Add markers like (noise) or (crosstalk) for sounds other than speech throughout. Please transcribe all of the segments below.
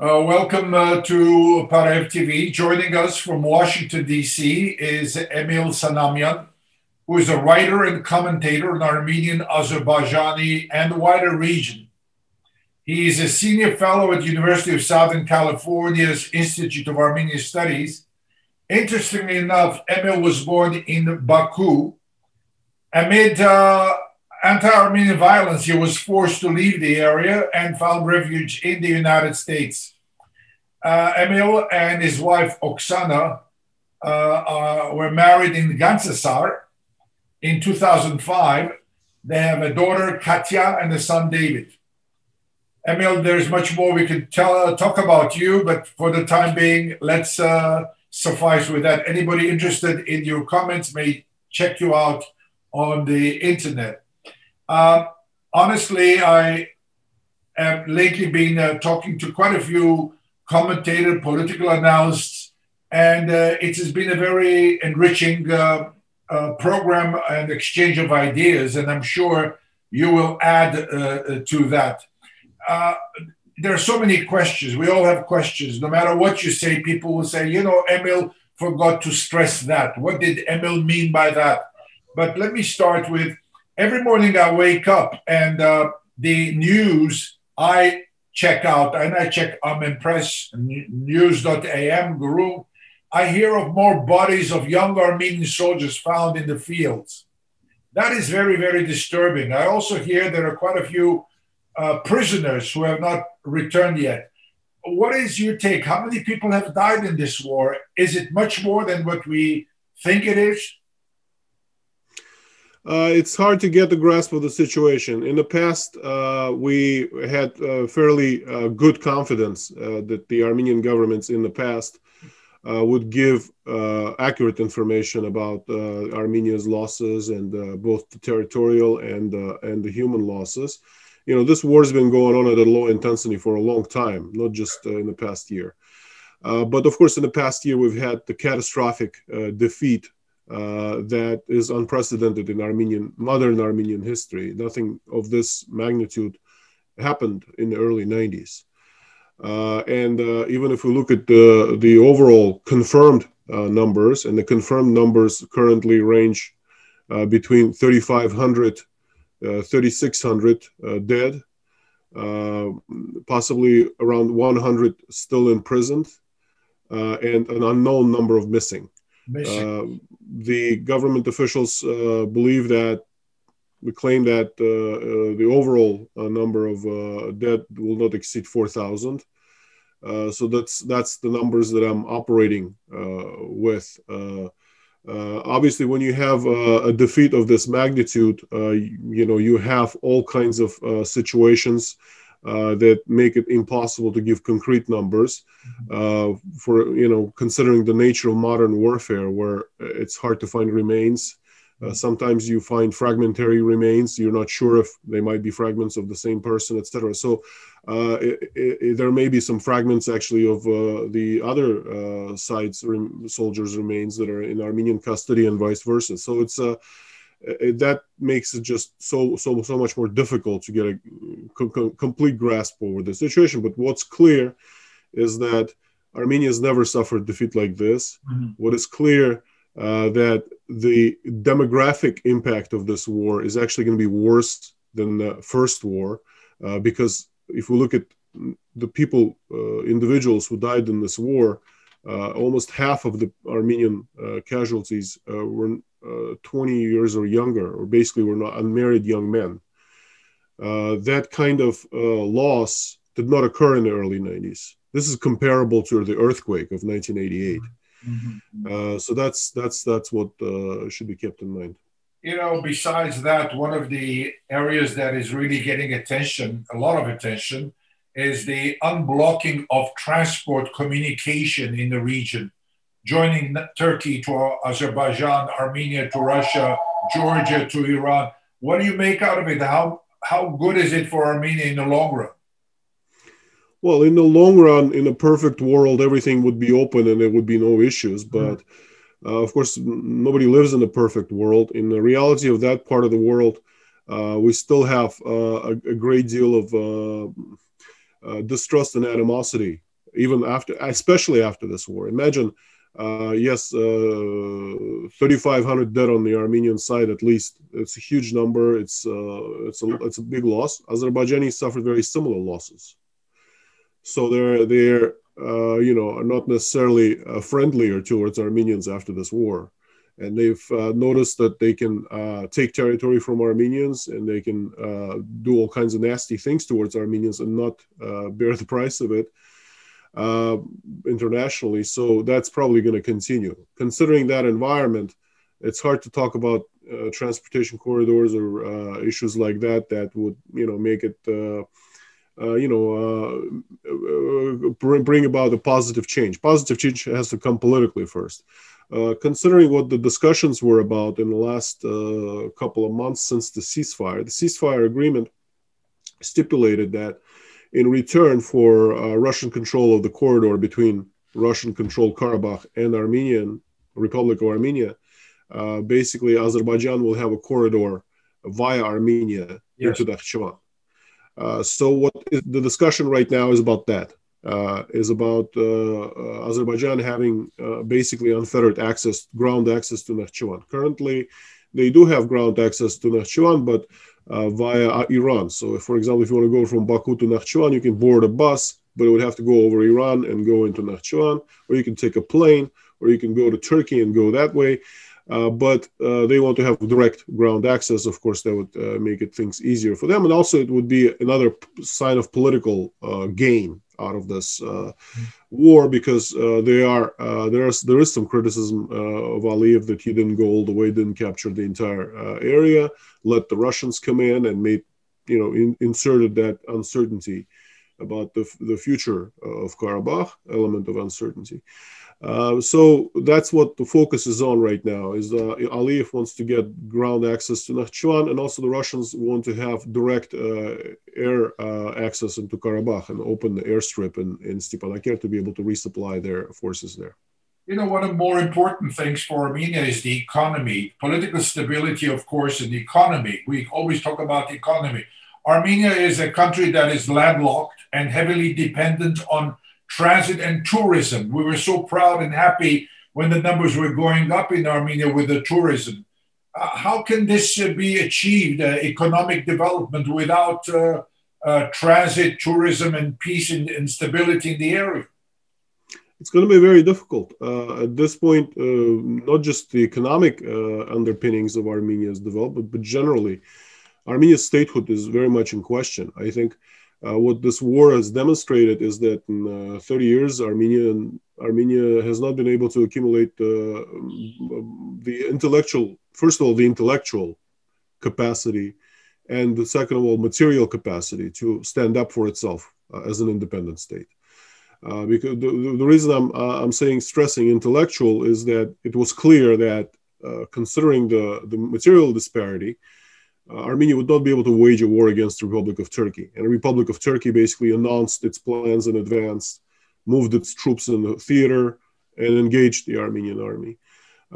Uh, welcome uh, to Parev TV. Joining us from Washington, D.C. is Emil Sanamyan, who is a writer and commentator in Armenian, Azerbaijani, and the wider region. He is a senior fellow at the University of Southern California's Institute of Armenian Studies. Interestingly enough, Emil was born in Baku. Amid uh, anti Armenian violence, he was forced to leave the area and found refuge in the United States. Uh, Emil and his wife Oksana uh, uh were married in Gandzasar in 2005. They have a daughter, Katya, and a son, David. Emil, there's much more we could tell, talk about you, but for the time being, let's uh, suffice with that. Anybody interested in your comments may check you out on the internet. Uh, honestly, I have lately been uh, talking to quite a few commentators, political analysts, and uh, it has been a very enriching uh, uh, program and exchange of ideas. And I'm sure you will add uh, to that. there are so many questions. We all have questions. No matter what you say, people will say, you know, Emil forgot to stress that. What did Emil mean by that? But let me start with every morning I wake up and uh, the news I check out, and I check Armenpress, news.am, Guru. I hear of more bodies of young Armenian soldiers found in the fields. That is very, very disturbing. I also hear there are quite a few uh, prisoners who have not returned yet. What is your take? How many people have died in this war? Is it much more than what we think it is? Uh, it's hard to get the grasp of the situation. In the past, uh, we had uh, fairly uh, good confidence uh, that the Armenian governments in the past uh, would give accurate information about Armenia's losses and both the territorial and and the human losses. You know, this war has been going on at a low intensity for a long time, not just in the past year. but of course, in the past year, we've had the catastrophic defeat uh, that is unprecedented in Armenian modern Armenian history. Nothing of this magnitude happened in the early 90s. Uh, and uh, even if we look at the, the overall confirmed uh, numbers, and the confirmed numbers currently range uh, between 3,500, 3,600 dead, possibly around 100 still imprisoned, and an unknown number of missing. Uh, the government officials uh, believe that we claim that uh, uh the overall uh, number of uh, dead will not exceed 4,000. so that's that's the numbers that I'm operating with. obviously, when you have a defeat of this magnitude, you know you have all kinds of situations uh, that make it impossible to give concrete numbers uh, for you know considering the nature of modern warfare where it's hard to find remains. Uh, sometimes you find fragmentary remains. You're not sure if they might be fragments of the same person etc so uh, it, it, there may be some fragments actually of uh, the other uh, sides soldiers remains that are in armenian custody and vice versa. So it's a that makes it just so so so much more difficult to get a co- complete grasp over the situation. But what's clear is that Armenia has never suffered defeat like this. Mm-hmm. What is clear uh, that the demographic impact of this war is actually going to be worse than the first war, uh, because if we look at the people, uh, individuals who died in this war, uh, almost half of the Armenian uh, casualties uh, were uh, 20 years or younger, or basically were not unmarried young men. Uh, that kind of uh, loss did not occur in the early 90s. This is comparable to the earthquake of 1988. Mm-hmm. Uh, so that's that's that's what uh, should be kept in mind. You know, besides that, one of the areas that is really getting attention, a lot of attention, is the unblocking of transport communication in the region joining Turkey to Azerbaijan, Armenia to Russia, Georgia to Iran. What do you make out of it? How how good is it for Armenia in the long run? Well, in the long run, in a perfect world, everything would be open and there would be no issues. Mm-hmm. But uh, of course, nobody lives in a perfect world. In the reality of that part of the world, uh, we still have uh, a, a, great deal of uh, uh, distrust and animosity even after, especially after this war. Imagine, uh, yes, uh, 3,500 dead on the Armenian side at least. It's a huge number. It's uh, it's a it's a big loss. Azerbaijanis suffered very similar losses, so they're they're uh, you know are not necessarily uh, friendlier towards Armenians after this war and they've uh, noticed that they can uh, take territory from Armenians and they can uh, do all kinds of nasty things towards Armenians and not uh, bear the price of it uh, internationally. So that's probably going to continue. Considering that environment, it's hard to talk about uh, transportation corridors or issues like that that would you know make it. you know, bring about a positive change. Positive change has to come politically first. Uh, considering what the discussions were about in the last uh, couple of months since the ceasefire, the ceasefire agreement stipulated that in return for uh, Russian control of the corridor between Russian controlled Karabakh and Armenian Republic of Armenia, uh, basically Azerbaijan will have a corridor via Armenia yes. into Nakhchivan. Uh, so what is, the discussion right now is about that uh, is about uh, uh, Azerbaijan having uh, basically unfettered access, ground access to Nakhchivan. Currently, they do have ground access to Nakhchivan, but via Iran. So, for example, if you want to go from Baku to Nakhchivan, you can board a bus, but it would have to go over Iran and go into Nakhchivan, or you can take a plane, or you can go to Turkey and go that way. Uh, but uh, they want to have direct ground access. Of course, that would uh, make it things easier for them, and also it would be another sign of political gain out of this uh, war because uh, they are uh, there is there is some criticism uh, of Aliyev that he didn't go all the way, didn't capture the entire uh, area, let the Russians come in and made you know in, inserted that uncertainty about the the future of Karabakh element of uncertainty. Uh, so that's what the focus is on right now. Is uh, Aliyev wants to get ground access to Nakhchivan, and also the Russians want to have direct uh, air uh, access into Karabakh and open the airstrip in, in Stepanakert to be able to resupply their forces there. You know, one of the more important things for Armenia is the economy, political stability, of course, and the economy. We always talk about the economy. Armenia is a country that is landlocked and heavily dependent on transit and tourism. We were so proud and happy when the numbers were going up in Armenia with the tourism. Uh, how can this uh, be achieved, uh, economic development, without uh, uh, transit, tourism, and peace and, and, stability in the area? It's going to be very difficult. Uh, at this point, not just the economic underpinnings of Armenia's development, but generally, Armenia's statehood is very much in question. I think uh, what this war has demonstrated is that in uh, 30 years, Armenia Armenia has not been able to accumulate uh, the intellectual, first of all, the intellectual capacity, and the second of all, material capacity to stand up for itself uh, as an independent state. Uh, because the, the reason I'm, uh, I'm saying stressing intellectual is that it was clear that considering the, the material disparity, uh, Armenia would not be able to wage a war against the Republic of Turkey. And the Republic of Turkey basically announced its plans in advance, moved its troops in the theater, and engaged the Armenian army.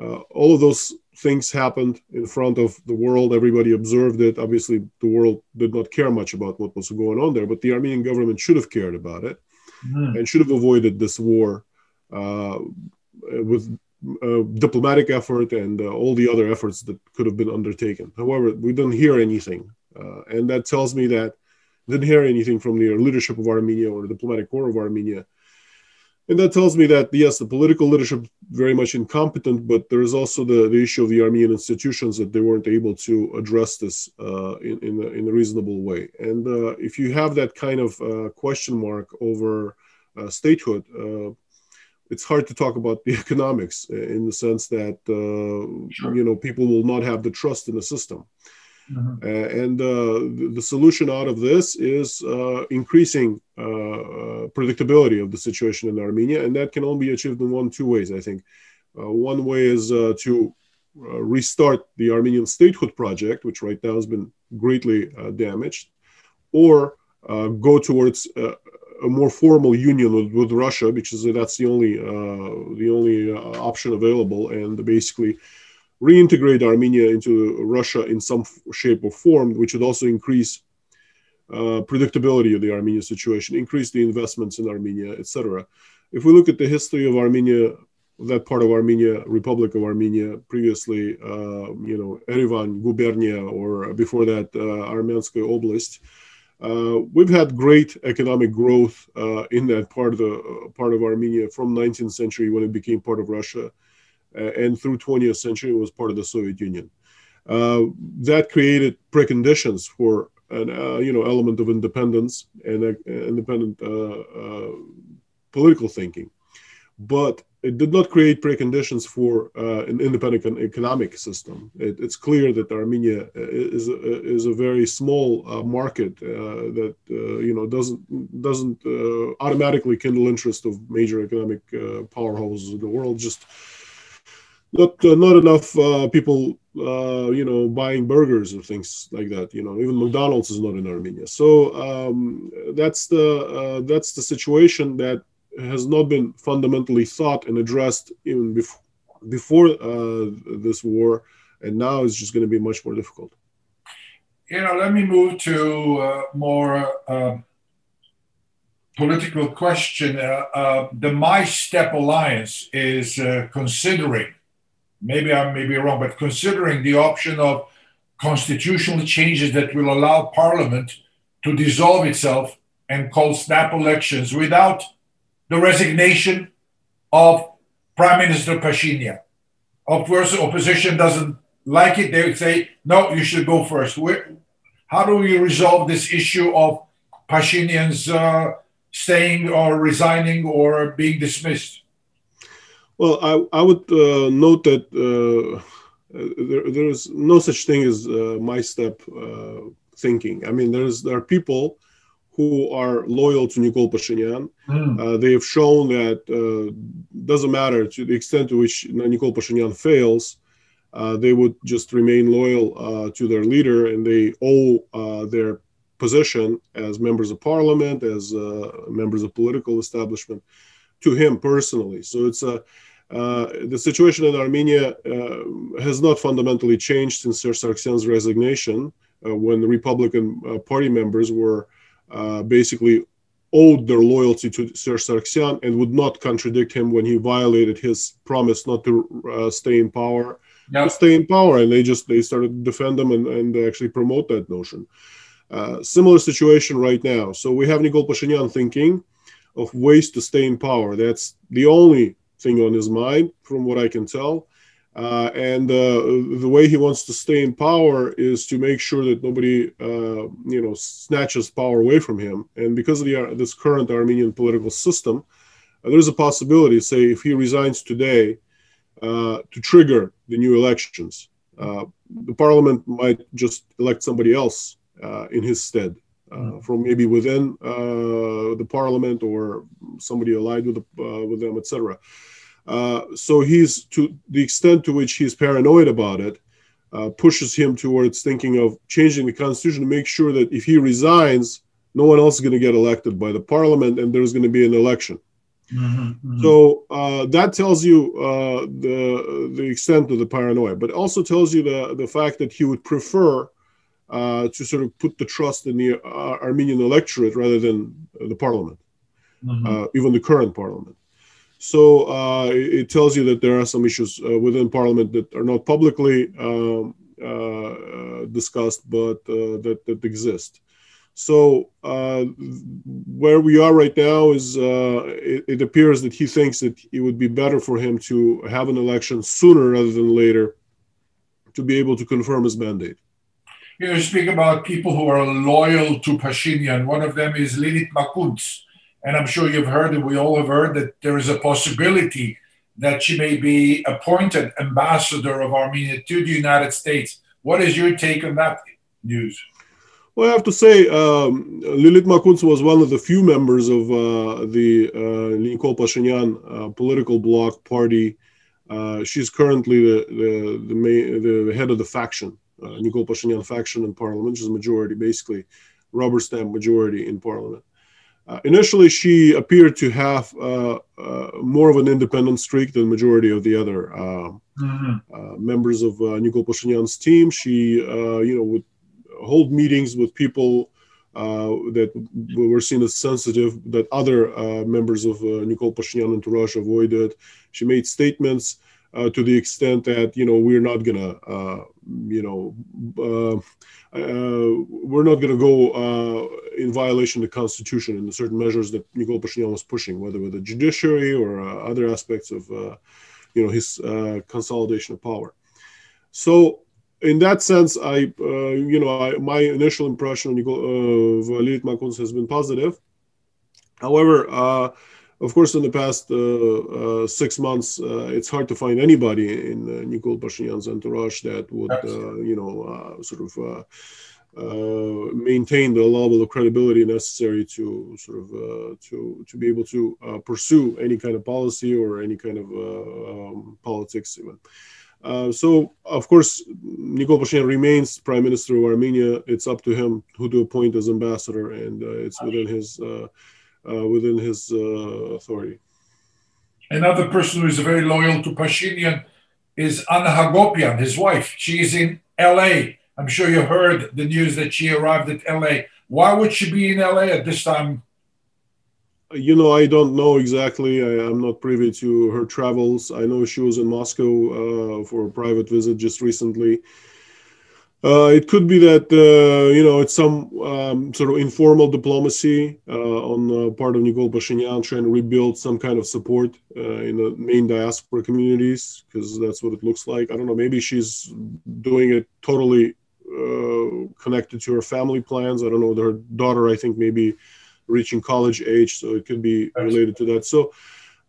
Uh, all of those things happened in front of the world. Everybody observed it. Obviously, the world did not care much about what was going on there, but the Armenian government should have cared about it mm. and should have avoided this war uh, with diplomatic effort and uh, all the other efforts that could have been undertaken. However, we didn't hear anything, uh, and that tells me that didn't hear anything from the leadership of Armenia or the diplomatic corps of Armenia. And that tells me that yes, the political leadership very much incompetent, but there is also the, the issue of the Armenian institutions that they weren't able to address this uh, in in a, in a, reasonable way. And uh, if you have that kind of uh, question mark over statehood, it's hard to talk about the (laughs) economics in the sense that uh, sure. you know people will not have the trust in the system. Mm-hmm. Uh, and uh, the, the, solution out of this is uh, increasing uh, uh, predictability of the situation in Armenia, and that can only be achieved in one two ways. I think one way is to restart the Armenian statehood project, which right now has been greatly damaged, or go towards a more formal union with, with Russia because that's the only uh, the only uh, option available, and basically reintegrate Armenia into Russia in some shape or form, which would also increase uh, predictability of the Armenian situation, increase the investments in Armenia, etc. If we look at the history of Armenia, that part of Armenia, Republic of Armenia, previously, uh, you know, Erivan gubernia, or before that, uh, Armyanskaya Oblast, uh, we've had great economic growth uh, in that part of the uh, part of Armenia from 19th century when it became part of Russia, uh, and through 20th century it was part of the Soviet Union. Uh, that created preconditions for an you know element of independence and independent political thinking, but it did not create preconditions for uh, an independent economic system. It, it's clear that Armenia is a, is a very small uh, market uh, that uh, you know doesn't doesn't uh, automatically kindle interest of major economic uh, powerhouses of the world. Just not not enough people you know buying burgers and things like that. You know even McDonald's is not in Armenia. So um, that's the that's the situation that has not been fundamentally thought and addressed even before before uh, this war, and now it's just going to be much more difficult. You know, let me move to uh, more uh, political question. Uh, uh, the My Step Alliance is uh, considering, maybe I may be wrong, but considering the option of constitutional changes that will allow Parliament to dissolve itself and call snap elections without the resignation of Prime Minister Pashinyan. Of course, opposition doesn't like it. They would say, no, you should go first. Where, how do we resolve this issue of Pashinyan's uh, staying or resigning or being dismissed? Well, I, I would uh, note that uh, there, there is no such thing as uh, my step uh, thinking. I mean, there's there are people who are loyal to Nikol Pashinyan. Mm. Uh, they have shown that uh, doesn't matter to the extent to which Nikol Pashinyan fails, uh, they would just remain loyal uh, to their leader, and they owe uh, their position as members of parliament, as uh, members of political establishment, to him personally. So it's a the situation in Armenia has not fundamentally changed since Serge Sargsyan's resignation, when the Republican Party members were uh, basically owed their loyalty to Serge Sargsyan and would not contradict him when he violated his promise not to uh, stay in power. Yep. To stay in power, and they just they started to defend them and, and actually promote that notion. Uh, similar situation right now. So we have Nikol Pashinyan thinking of ways to stay in power. That's the only thing on his mind, from what I can tell. Uh, and uh, the way he wants to stay in power is to make sure that nobody, uh, you know, snatches power away from him. And because of the, uh, this current Armenian political system, uh, there's a possibility, say, if he resigns today, uh, to trigger the new elections. the parliament might just elect somebody else in his stead. Mm-hmm. from maybe within the parliament or somebody allied with, the, with them, etc. Uh, so he's to the extent to which he's paranoid about it, uh, pushes him towards thinking of changing the constitution to make sure that if he resigns, no one else is going to get elected by the parliament, and there's going to be an election. Mm-hmm, mm-hmm. So uh, that tells you uh, the the extent of the paranoia, but also tells you the the fact that he would prefer uh, to sort of put the trust in the Armenian electorate rather than the parliament, mm-hmm. even the current parliament. So uh, it, tells you that there are some issues uh, within Parliament that are not publicly um, uh, discussed, but uh, that, that exist. So uh, where we are right now is uh, it, it, appears that he thinks that it would be better for him to have an election sooner rather than later to be able to confirm his mandate. You speak about people who are loyal to Pashinyan. One of them is Lilit Makunts and I'm sure you've heard, and we all have heard, that there is a possibility that she may be appointed ambassador of Armenia to the United States. What is your take on that news? Well, I have to say, um, Lilit Makunts was one of the few members of uh, the uh, Nikol Pashinyan uh, political bloc party. Uh, she's currently the the, the, main, the, head of the faction, uh, Nikol Pashinyan faction in parliament, is a majority, basically, rubber stamp majority in parliament. Uh, initially, she appeared to have uh, uh, more of an independent streak than the majority of the other uh, mm-hmm. Uh, members of uh, Nikol Pashinyan's team. She, you know, would hold meetings with people uh, that were seen as sensitive, that other uh, members of uh, Nikol Pashinyan entourage avoided. She made statements uh, to the extent that you know we're not gonna uh, you know uh, we're not gonna go in violation of the constitution and the certain measures that Nikol Pashinyan was pushing, whether with the judiciary or other aspects of you know his consolidation of power. So in that sense, I, uh, you know, I, my initial impression of Lilit Makunts has been positive. However, uh, of course, in the past uh, uh six months, uh, it's hard to find anybody in uh, Nikol Pashinyan's entourage that would, you know, sort of maintain the level of credibility necessary to sort of to to be able to pursue any kind of policy or any kind of um, politics even. Uh, so, of course, Nikol Pashinyan remains prime minister of Armenia. It's up to him who to appoint as ambassador, and uh, it's within his uh, uh within his uh, authority. Another person who is very loyal to Pashinyan is Anna Hagopian, his wife. She's in L.A. I'm sure you heard the news that she arrived at L.A. Why would she be in L.A. at this time you know, I don't know exactly. I, am not privy to her travels. I know she was in Moscow uh, for a private visit just recently. Uh, it could be that uh, you know it's some um, sort of informal diplomacy uh, on the part of Nikol Pashinyan trying to rebuild some kind of support uh, in the main diaspora communities because that's what it looks like. I don't know. Maybe she's doing it totally uh, connected to her family plans. I don't know. Her daughter, I think, maybe reaching college age, so it could be related to that. So,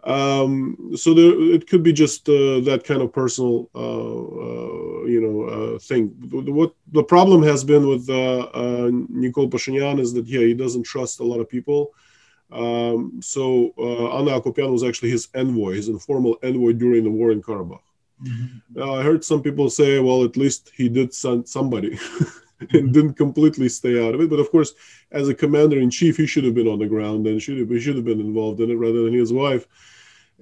um, so there, it could be just uh, that kind of personal, uh, uh, you know, uh, thing. What the problem has been with uh, uh, Nikol Pashinyan is that yeah, he doesn't trust a lot of people. Um, so Anna Hagopian was actually his envoy, his informal envoy during the war in Karabakh. Mm-hmm. I heard some people say, well, at least he did send somebody. (laughs) and didn't completely stay out of it. But of course, as a commander in chief, he should have been on the ground and should have he should have been involved in it rather than his wife.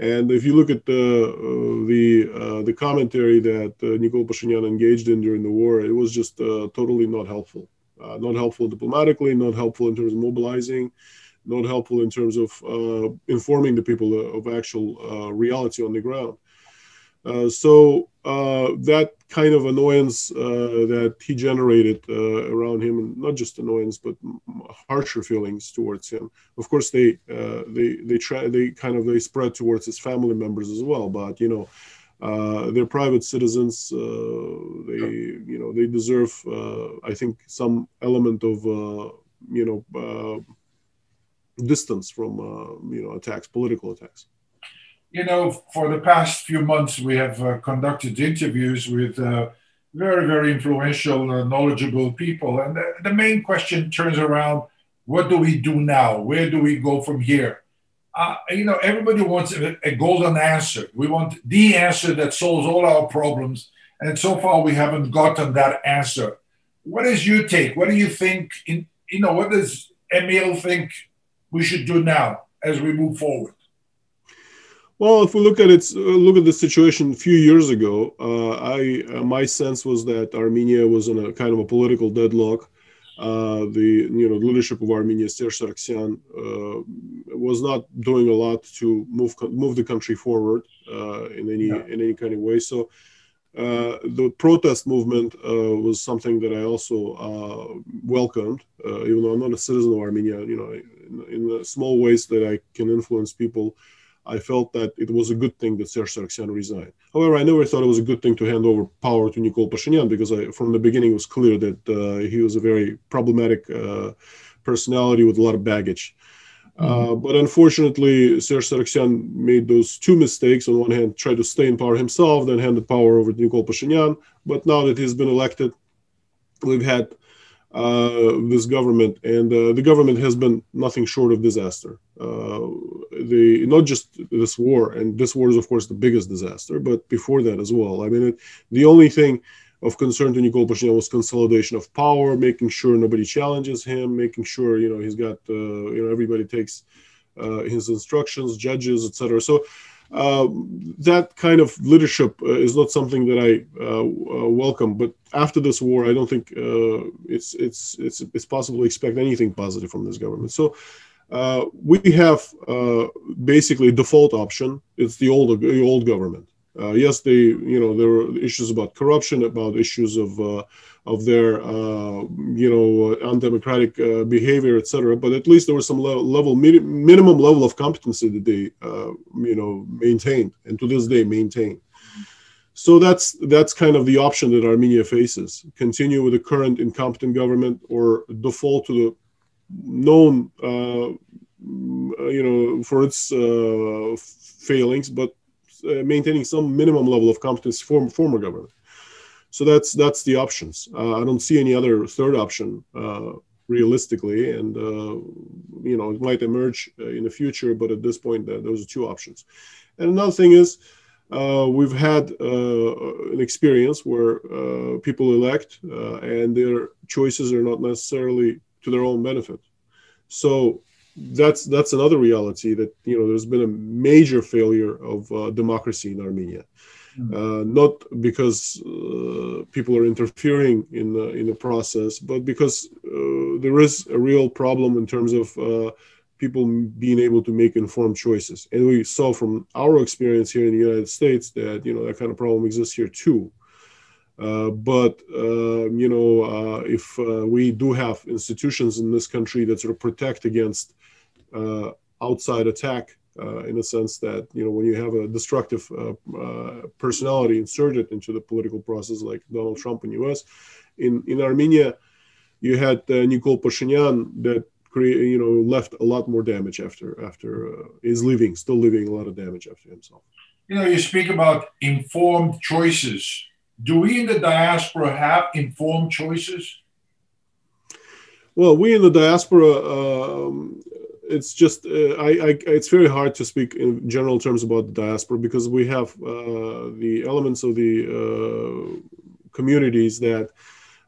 And if you look at the uh, the uh, the commentary that uh, Nikol Pashinyan engaged in during the war, it was just totally not helpful. Not helpful diplomatically, not helpful in terms of mobilizing, not helpful in terms of informing the people of actual reality on the ground. Uh, so uh, that kind of annoyance uh, that he generated uh, around him, and not just annoyance, but harsher feelings towards him. Of course, they uh, they they try they kind of they spread towards his family members as well. But you know. they're private citizens. they, you know, they deserve, I think, some element of, you know, distance from, you know, attacks, political attacks you know, for the past few months, we have uh, conducted interviews with uh, very, very influential, uh, knowledgeable people. And the, the, main question turns around what do we do now? Where do we go from here? Uh, you know, everybody wants a, a, golden answer. We want the answer that solves all our problems. And so far, we haven't gotten that answer. What is your take? What do you think? In, you know, what does Emil think we should do now as we move forward? Well, if we look at it, uh, look at the situation a few years ago, uh, I uh, my sense was that Armenia was in a kind of a political deadlock. Uh, the you know leadership of Armenia, Serge Sargsyan, uh, was not doing a lot to move move the country forward uh, in any yeah. in any kind of way. So. the protest movement was something that I also welcomed, even though I'm not a citizen of Armenia. You know, in, in small ways that I can influence people, I felt that it was a good thing that Serge Sargsyan resigned. However, I never thought it was a good thing to hand over power to Nikol Pashinyan because I, from the beginning it was clear that uh, he was a very problematic uh, personality with a lot of baggage. Uh, mm-hmm. Uh, but unfortunately, Serge Sargsyan made those two mistakes. On one hand, tried to stay in power himself, then handed power over to Nikol Pashinyan. But now that he's been elected, we've had uh, this government, and uh, the government has been nothing short of disaster. Uh, the not just this war, and this war is of course the biggest disaster, but before that as well. I mean, it, the only thing of concern to Nikol Pashinyan was consolidation of power, making sure nobody challenges him, making sure you know he's got uh, you know everybody takes uh, his instructions, judges, etc. So uh, that kind of leadership uh, is not something that I uh, uh welcome. But after this war, I don't think it's it's it's it's possible to expect anything positive from this government. So. Uh, we have basically a default option. It's the old the old government. yes, they you know there are issues about corruption, about issues of of their uh, you know undemocratic uh, behavior, etc. But at least there was some level, level minimum level of competency that they uh, you know maintained, and to this day maintain. So that's that's kind of the option that Armenia faces: continue with the current incompetent government, or default to the known uh, you know for its uh, failings, but uh, maintaining some minimum level of competence for former government. So that's that's the options. Uh, I don't see any other third option uh, realistically, and uh, you know it might emerge uh, in the future, but at this point, those are two options. And another thing is. Uh, we've had uh, an experience where people elect and their choices are not necessarily to their own benefit. So that's that's another reality that you know there's been a major failure of uh, democracy in Armenia. Hmm. uh, not because uh, people are interfering in the, in the process, but because uh, there is a real problem in terms of uh, people being able to make informed choices. And we saw from our experience here in the United States that you know that kind of problem exists here too. Uh, but uh, you know, if we do have institutions in this country that sort of protect against outside attack uh, in a sense that you know when you have a destructive uh, uh, personality inserted into the political process like Donald Trump in U.S. In in Armenia, you had uh, Nikol Pashinyan that you know left a lot more damage after after uh, is living still leaving a lot of damage after himself. You know, you speak about informed choices. Do we in the diaspora have informed choices? Well, we in the diaspora um, it's just uh, I, I, it's very hard to speak in general terms about the diaspora because we have uh, the elements of the uh, communities that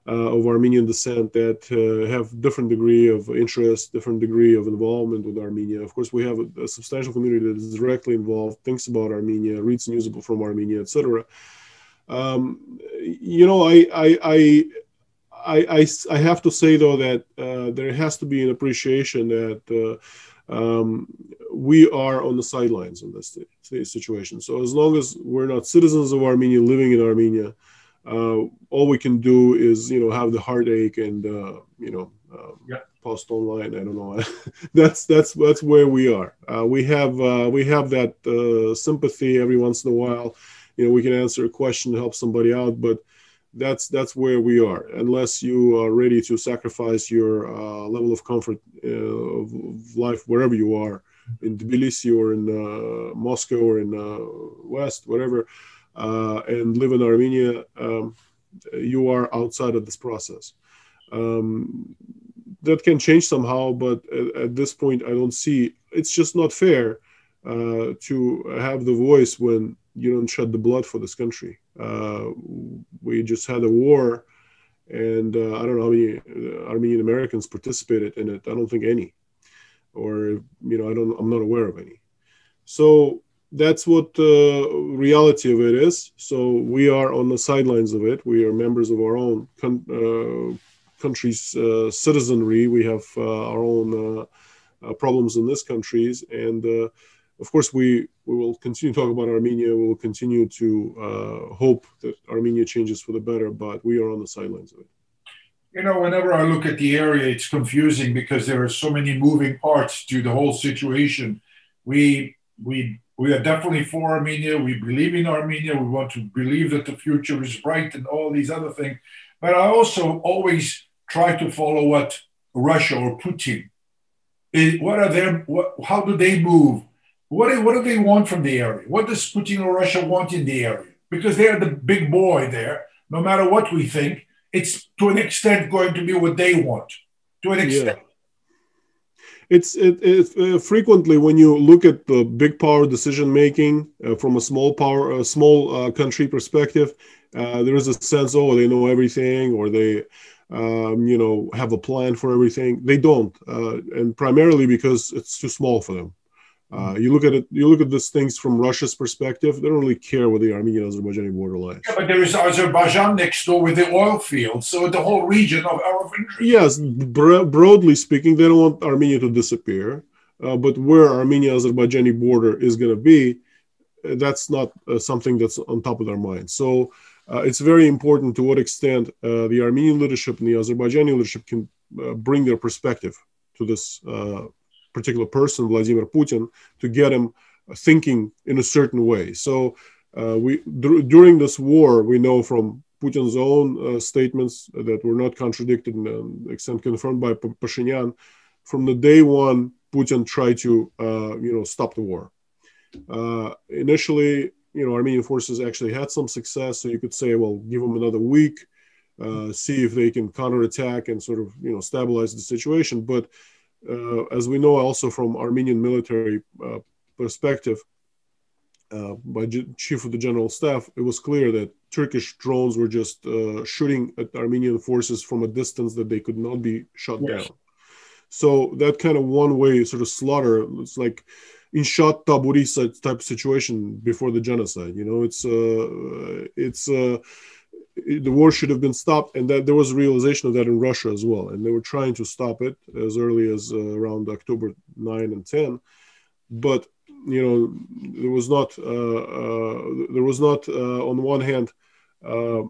uh, of Armenian descent that uh, have different degree of interest, different degree of involvement with Armenia. Of course, we have a, a substantial community that is directly involved, thinks about Armenia, reads news from Armenia, etc. Um, you know, I, I, I I, I, I, have to say though that uh, there has to be an appreciation that uh, um, we are on the sidelines in this situation. So as long as we're not citizens of Armenia living in Armenia, uh, all we can do is you know have the heartache and uh, you know um, yeah. post online. I don't know. (laughs) that's that's that's where we are. Uh, we have uh, we have that sympathy every once in a while. You know, we can answer a question, help somebody out, but that's that's where we are. Unless you are ready to sacrifice your uh, level of comfort uh, of, life wherever you are in tbilisi or in uh, moscow or in uh, west whatever uh, and live in armenia um, you are outside of this process. Um, that can change somehow but at, at, this point i don't see it's just not fair uh, to have the voice when you don't shed the blood for this country. Uh, we just had a war, and uh, I don't know how many uh, Armenian Americans participated in it. I don't think any, or you know, I don't. I'm not aware of any. So that's what the reality of it is. So we are on the sidelines of it. We are members of our own con- uh, country's uh, citizenry. We have uh, our own problems in this countries and of course, we, we will continue to talk about Armenia. We will continue to uh, hope that Armenia changes for the better, but we are on the sidelines of it. You know, whenever I look at the area, it's confusing because there are so many moving parts to the whole situation. We we we are definitely for Armenia. We believe in Armenia. We want to believe that the future is bright and all these other things. But I also always try to follow what Russia or Putin. what are their? What, how do they move? What do, what do they want from the area? What does Putin or Russia want in the area? Because they're the big boy there. No matter what we think, it's to an extent going to be what they want. To an extent. Yeah. It's it, it uh, frequently when you look at the big power decision making uh, from a small power, a small uh, country perspective, uh, there is a sense, oh, they know everything, or they, um, you know, have a plan for everything. They don't, uh, and primarily because it's too small for them Uh, you look at it. You look at these things from Russia's perspective. They don't really care where the Armenian-Azerbaijani border lies. Yeah, but there is Azerbaijan next door with the oil fields, so the whole region of our interest. Yes, bro- broadly speaking, they don't want Armenia to disappear. Uh, but where Armenia-Azerbaijani border is going to be, uh, that's not uh, something that's on top of their mind. So uh, it's very important to what extent uh, the Armenian leadership and the Azerbaijani leadership can bring their perspective to this particular person, Vladimir Putin, to get him thinking in a certain way. So uh, we during this war, we know from Putin's own uh, statements that were not contradicted and um, extent confirmed by P- Pashinyan. From the day one, Putin tried to uh, you know stop the war. Uh, initially, you know, Armenian forces actually had some success, so you could say, well, give them another week, uh, see if they can counterattack and sort of you know stabilize the situation. But as we know also from Armenian military uh, perspective, uh, by G- chief of the general staff, it was clear that Turkish drones were just uh, shooting at Armenian forces from a distance that they could not be shot yes. down. So that kind of one-way sort of slaughter, it's like Inshat Taburi type situation before the genocide. You know, it's uh, it's uh, the war should have been stopped, and that there was a realization of that in Russia as well, and they were trying to stop it as early as uh, around October 9 and 10. But you know, there was not uh, uh, there was not uh, on one hand uh,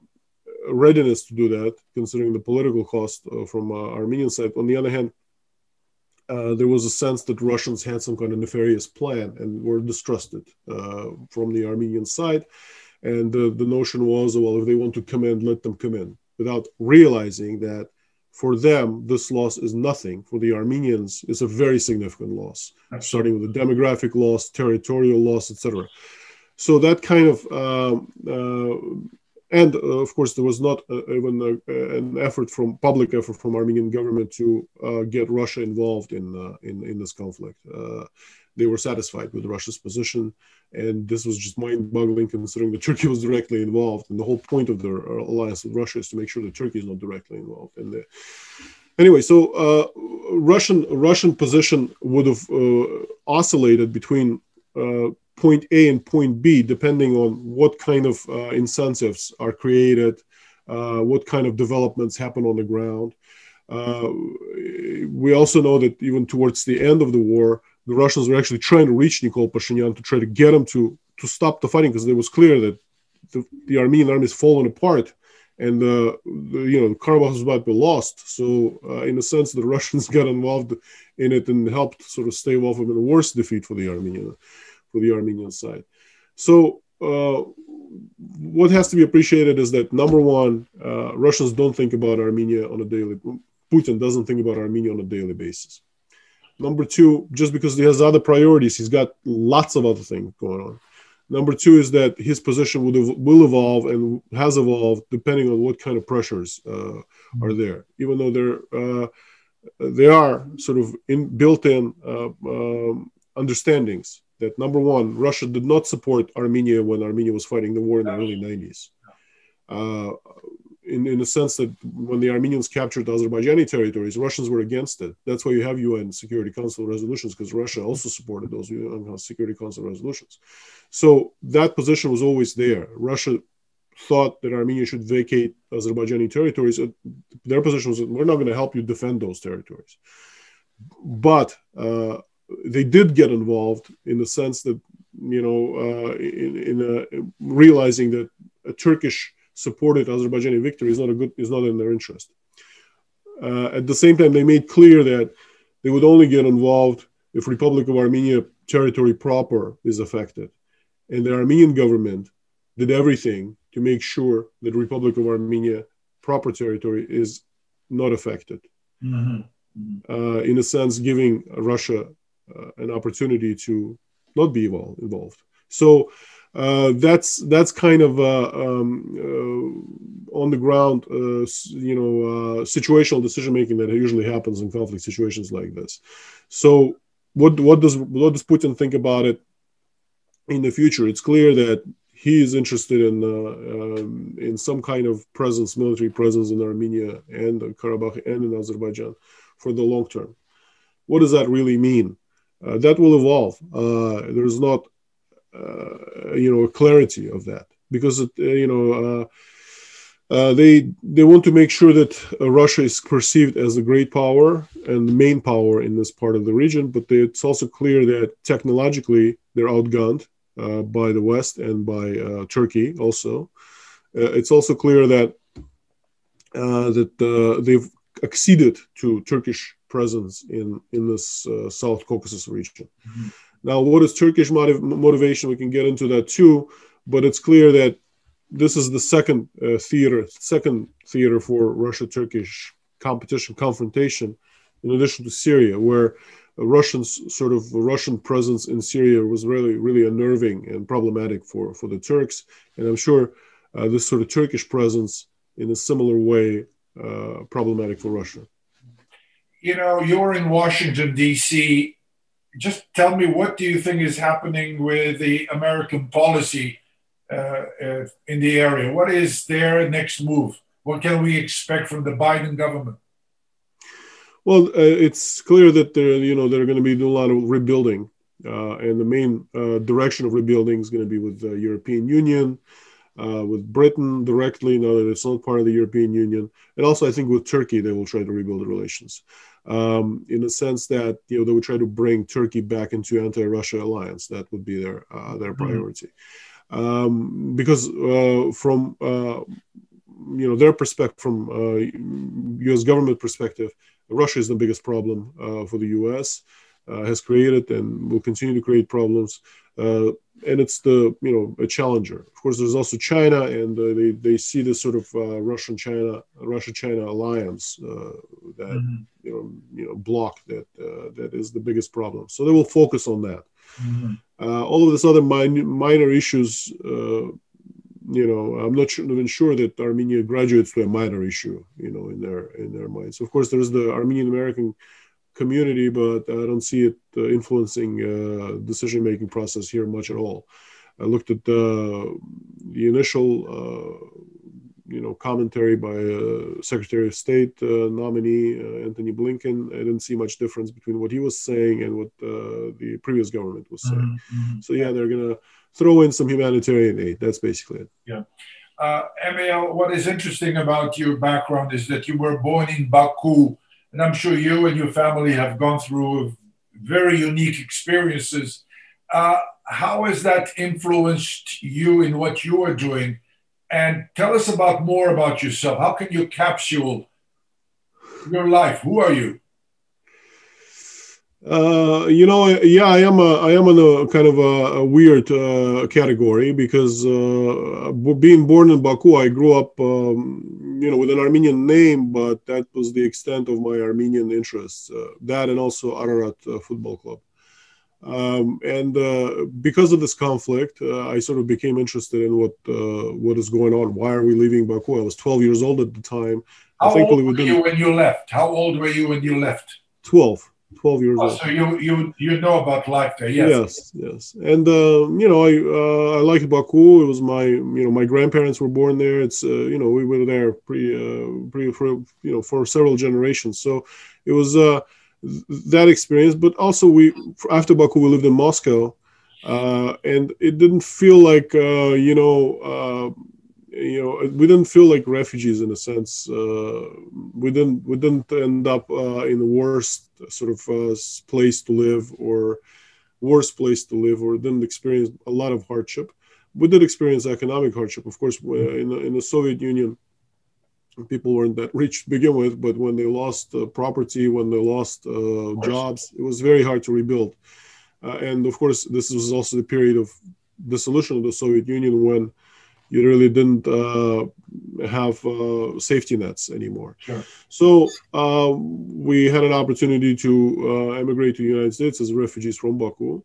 readiness to do that, considering the political cost uh, from Armenian side. On the other hand. there was a sense that Russians had some kind of nefarious plan and were distrusted from the Armenian side and the, the notion was, well, if they want to come in, let them come in, without realizing that for them, this loss is nothing. For the Armenians, it's a very significant loss, starting with the demographic loss, territorial loss, etc. So that kind of, um, uh, and uh, of course, there was not uh, even an effort from public effort from Armenian government to uh, get Russia involved in in, in this conflict. They were satisfied with Russia's position and this was just mind-boggling considering that Turkey was directly involved. And the whole point of their alliance with Russia is to make sure that Turkey is not directly involved. And anyway, so uh, Russian Russian position would have uh, oscillated between uh, point A and point B, depending on what kind of uh, incentives are created, uh, what kind of developments happen on the ground. Uh, we also know that even towards the end of the war, the Russians were actually trying to reach Nikol Pashinyan to try to get him to to stop the fighting because it was clear that the, the Armenian army is falling apart and uh, the, you know Karabakh was about to be lost. So uh, in a sense, the (laughs) Russians got involved in it and helped sort of stave off a worse defeat for the Armenian for the Armenian side. So uh, what has to be appreciated is that number one, uh, Russians don't think about Armenia on a daily. Putin doesn't think about Armenia on a daily basis. Number two, just because he has other priorities, he's got lots of other things going on. Number two is that his position will, will evolve and has evolved depending on what kind of pressures uh, are there. Even though there uh, they are sort of in, built-in uh, um, understandings that number one, Russia did not support Armenia when Armenia was fighting the war in the early 90s uh, in, in the sense that when the Armenians captured Azerbaijani territories, Russians were against it. That's why you have UN Security Council resolutions, because Russia also supported those UN um, uh, Security Council resolutions. So that position was always there. Russia thought that Armenia should vacate Azerbaijani territories. Uh, their position was we're not going to help you defend those territories. But uh, they did get involved in the sense that, you know, uh, in, in uh, realizing that a Turkish supported Azerbaijani victory is not a good is not in their interest. Uh, at the same time, they made clear that they would only get involved if Republic of Armenia territory proper is affected, and the Armenian government did everything to make sure that Republic of Armenia proper territory is not affected. Mm-hmm. Mm-hmm. Uh, in a sense, giving Russia an opportunity to not be involved. So uh, that's that's kind of uh, um, uh, on the ground, uh, you know, uh, situational decision making that usually happens in conflict situations like this. So, what what does what does Putin think about it in the future? It's clear that he is interested in um, in some kind of presence, military presence in Armenia and Karabakh and in Azerbaijan for the long term. What does that really mean? Uh, that will evolve. Uh, there's not, uh, you know, a clarity of that because it, you know. Uh, they they want to make sure that uh, Russia is perceived as a great power and the main power in this part of the region, but they, it's also clear that technologically they're outgunned uh, by the West and by Turkey. Also, it's also clear that that they've acceded to Turkish presence in in this uh, South Caucasus region. Mm-hmm. Now, what is Turkish motiv- motivation? We can get into that too, but it's clear that this is the second uh, theater, second theater for Russia-Turkish competition confrontation, in addition to Syria, where Russians sort of Russian presence in Syria was really really unnerving and problematic for for the Turks, and I'm sure uh, this sort of Turkish presence in a similar way uh, problematic for Russia you know, you're in Washington, D.C. Just tell me, what do you think is happening with the American policy uh, uh, in the area? What is their next move? What can we expect from the Biden government? Well, uh, it's clear that they're, you know, they're going to be doing a lot of rebuilding, uh, and the main uh, direction of rebuilding is going to be with the European Union, uh, with Britain directly, now that it's not part of the European Union, and also I think with Turkey they will try to rebuild the relations um, in the sense that you know they would try to bring Turkey back into anti-Russia alliance. That would be their uh, their mm-hmm. priority, um, because uh, from uh, you know their perspective, from U.S. Uh, government perspective, Russia is the biggest problem uh, for the U.S. Uh, has created and will continue to create problems and it's the you know a challenger. Of course, there's also China, and uh, they they see this sort of uh, Russian China Russia China alliance uh, that mm-hmm. you know you know block that uh, that is the biggest problem. So they will focus on that. Mm-hmm. Uh, all of this other min- minor issues. Uh, you know, I'm not sure, even sure that Armenia graduates to a minor issue. You know, in their in their minds. Of course, there's the Armenian American community, but I don't see it uh, influencing uh, decision making process here much at all. I looked at the, the initial, uh, you know, commentary by uh, Secretary of State uh, nominee uh, Antony Blinken. I didn't see much difference between what he was saying and what the previous government was saying. Mm-hmm. So yeah, they're gonna throw in some humanitarian aid. That's basically it. Yeah. Emil, what is interesting about your background is that you were born in Baku, and I'm sure you and your family have gone through very unique experiences. Uh, how has that influenced you in what you are doing? And tell us about more about yourself. How can you capsule your life? Who are you? Uh, you know, yeah, I am. A, I am in a kind of a, a weird uh, category because uh, being born in Baku, I grew up, um, you know, with an Armenian name, but that was the extent of my Armenian interests. Uh, that and also Ararat uh, Football Club. Um, and uh, because of this conflict, I sort of became interested in what what is going on. Why are we leaving Baku? I was 12 years old at the time. How old were you when you left? How old were you when you left? 12. 12 years oh, old. So you you you know about life there, yes. Yes, yes. And uh, you know, I uh, I like Baku. It was my you know my grandparents were born there. It's uh, you know we were there pre uh, pre for you know for several generations. So it was uh, that experience. But also we after Baku we lived in Moscow, uh, and it didn't feel like uh, you know. Uh, you know we didn't feel like refugees in a sense uh, we didn't we didn't end up uh, in the worst sort of uh, place to live or worst place to live or didn't experience a lot of hardship. We did experience economic hardship of course in the, in the soviet union people weren't that rich to begin with but when they lost uh, property when they lost uh, jobs it was very hard to rebuild. Uh, and of course this was also the period of dissolution of the soviet union when you really didn't uh, have uh, safety nets anymore. Sure. So uh, we had an opportunity to uh, emigrate to the United States as refugees from Baku,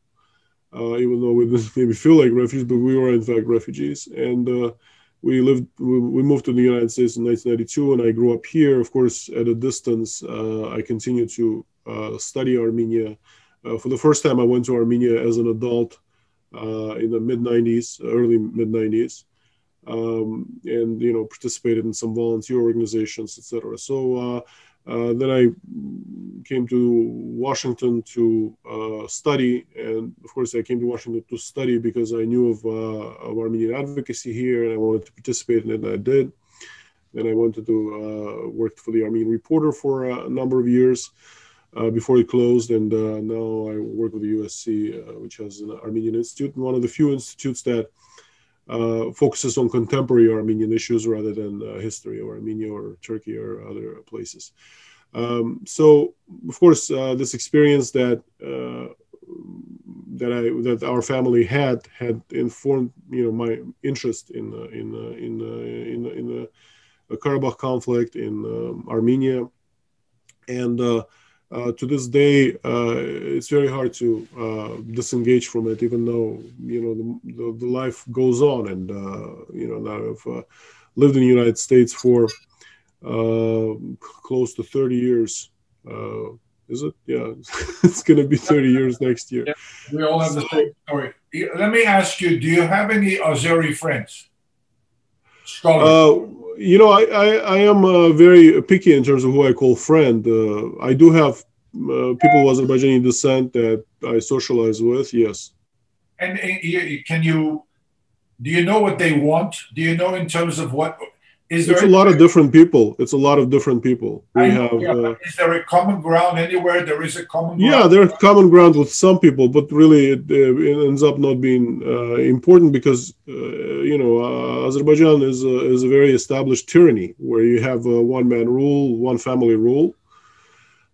uh, even though we didn't (laughs) maybe feel like refugees, but we were in fact refugees. And uh, we lived, we, we, moved to the United States in 1992, and I grew up here. Of course, at a distance, I continued to study Armenia. for the first time, I went to Armenia as an adult in the mid 90s, early mid 90s um, and you know participated in some volunteer organizations, etc. So uh, Uh, then I came to Washington to uh, study, and of course, I came to Washington to study because I knew of, uh, of Armenian advocacy here, and I wanted to participate in it, and I did. Then I wanted to uh, work for the Armenian Reporter for a number of years uh, before it closed, and uh, now I work with the USC, which has an Armenian Institute, and one of the few institutes that uh, focuses on contemporary Armenian issues rather than uh, history of Armenia or Turkey or other places. Um, so, of course, uh, this experience that uh, that I that our family had had informed you know my interest in uh, in in in in the Karabakh conflict in um, Armenia, and uh, to this day, uh, it's very hard to uh, disengage from it, even though you know the, the, the life goes on. And you know now I've lived in the United States for close to 30 years. is it? Yeah, (laughs) it's going to be 30 years next year. Yeah, we all have so, the same story. Let me ask you: Do you have any Azeri friends? Scholars you know, I, I, I am uh, very picky in terms of who I call friend. Uh, I do have uh, people of Azerbaijani descent that I socialize with, yes. And, and can you, do you know what they want? Do you know in terms of what is? It's a lot of different people. It's a lot of different people. We know, have. Yeah, uh, is there a common ground anywhere? There is a common. Ground? Yeah, there's common ground with some people, but really it, uh, it ends up not being uh, important because uh, you know uh, Azerbaijan is a, is a very established tyranny where you have a one man rule, one family rule.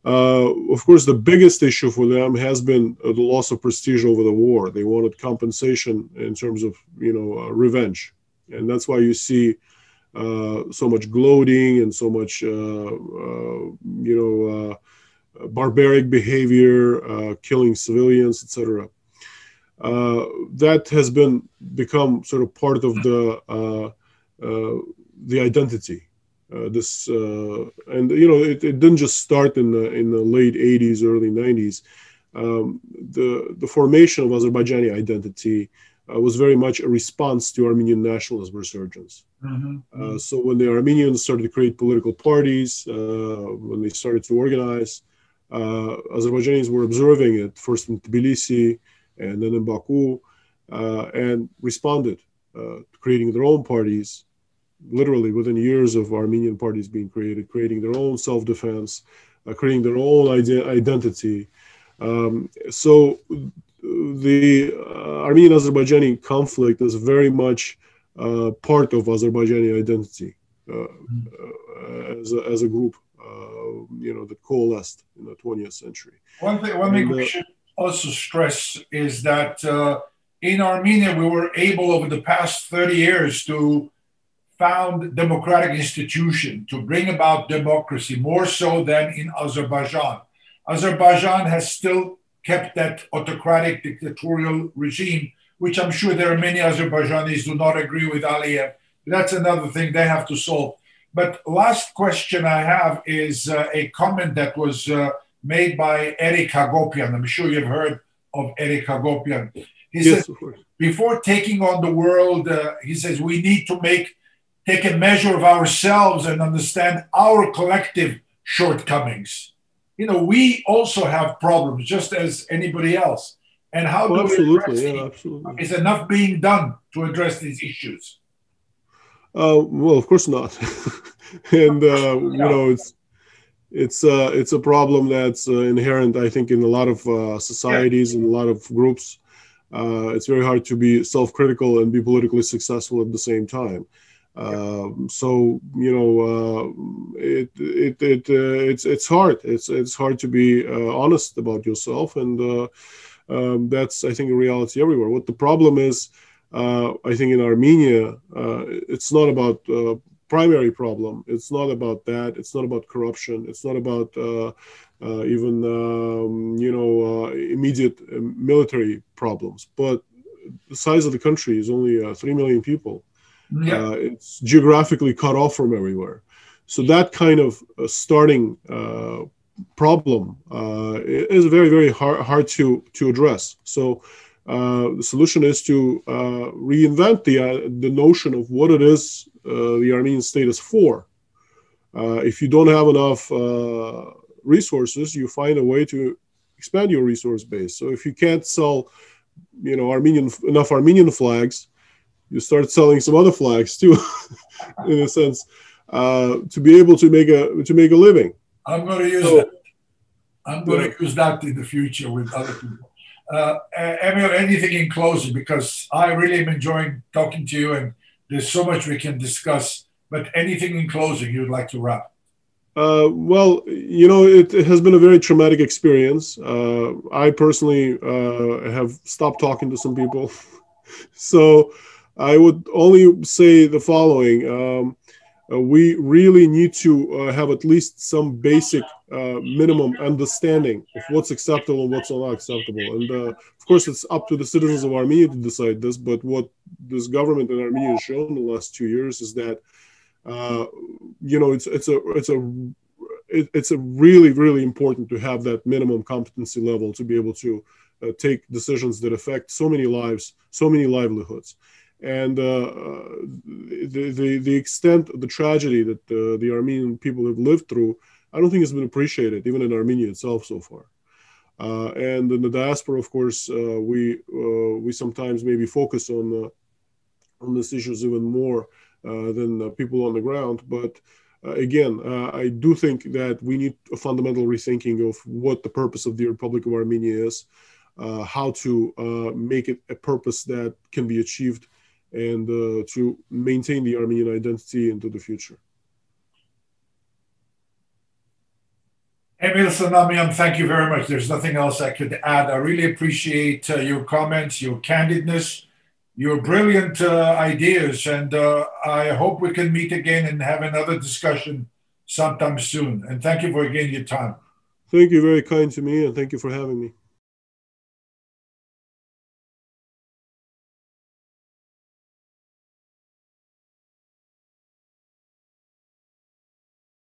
Uh, of course, the biggest issue for them has been the loss of prestige over the war. They wanted compensation in terms of you know revenge, and that's why you see so much gloating and so much, uh, uh, you know, barbaric behavior, killing civilians, etc. that has been become sort of part of the the identity. Uh, this uh, and you know it, it, didn't just start in the in the late 80s early 90s um, the the formation of azerbaijani identity uh, was very much a response to Armenian nationalism resurgence. Mm-hmm. Uh, so when the Armenians started to create political parties, uh, when they started to organize, uh, Azerbaijanis were observing it first in Tbilisi and then in Baku, uh, and responded, uh, creating their own parties. Literally within years of Armenian parties being created, creating their own self-defense, creating their own ide- identity. Um, so the uh, Armenian Azerbaijani conflict is very much uh, part of Azerbaijani identity uh, as, a, as a group, you know, that coalesced in the 20th century. One thing, one thing we should also stress is that in Armenia, we were able over the past 30 years to found democratic institution to bring about democracy more so than in Azerbaijan. Azerbaijan has still kept that autocratic dictatorial regime, which I'm sure there are many Azerbaijanis do not agree with Aliyev. That's another thing they have to solve. But last question I have is uh, a comment that was uh, made by Eric Hagopian. I'm sure you've heard of Eric Hagopian. He yes, says, before taking on the world, uh, he says we need to make take a measure of ourselves and understand our collective shortcomings you know, we also have problems just as anybody else. And how do absolutely, we yeah, absolutely. Is enough being done to address these issues? Uh, well, of course not. (laughs) and uh, (laughs) you know, it's it's uh, it's a problem that's uh, inherent, I think, in a lot of uh, societies yeah. and a lot of groups. Uh, it's very hard to be self-critical and be politically successful at the same time. Um, so you know, uh, it it it uh, it's it's hard. It's it's hard to be uh, honest about yourself, and uh, um, that's I think a reality everywhere. What the problem is, uh, I think in Armenia, it's not about primary problem. It's not about that. It's not about corruption. It's not about even um, you know immediate military problems. But the size of the country is only three million people yeah. Uh, it's geographically cut off from everywhere. So that kind of uh, starting uh, problem uh, is very, very hard, hard to, to address. So uh, the solution is to uh, reinvent the, the notion of what it is the Armenian state is for. If you don't have enough resources, you find a way to expand your resource base. So if you can't sell, you know, Armenian enough Armenian flags, you start selling some other flags too, (laughs) in a sense, uh, to be able to make a to make a living. I'm going to use so, that. I'm going yeah. to use that in the future with other people. Uh, Emil, anything in closing? Because I really am enjoying talking to you, and there's so much we can discuss. But anything in closing you'd like to wrap? Uh, well, you know, it, it, has been a very traumatic experience. Uh, I personally uh, have stopped talking to some people. (laughs) so I would only say the following. Um, uh, we really need to uh, have at least some basic uh, minimum understanding of what's acceptable and what's not acceptable. And of course, it's up to the citizens of Armenia to decide this. But what this government in Armenia has shown in the last two years is that uh, you know, it's it's a it's a it, it's a really really important to have that minimum competency level to be able to uh, take decisions that affect so many lives, so many livelihoods, and uh, the, the the extent of the tragedy that uh, the Armenian people have lived through, I don't think has been appreciated even in Armenia itself so far. Uh, and in the diaspora, of course, uh, we we sometimes maybe focus on on these issues even more uh, than people on the ground. But uh, again, uh, I do think that we need a fundamental rethinking of what the purpose of the Republic of Armenia is, how to make it a purpose that can be achieved, and to maintain the Armenian identity into the future. Emil Sanamyan, thank you very much. There's nothing else I could add. I really appreciate uh, your comments, your candidness, your brilliant uh, ideas. And uh, I hope we can meet again and have another discussion sometime soon. And thank you for again your time. Thank you. Very kind to me. And thank you for having me.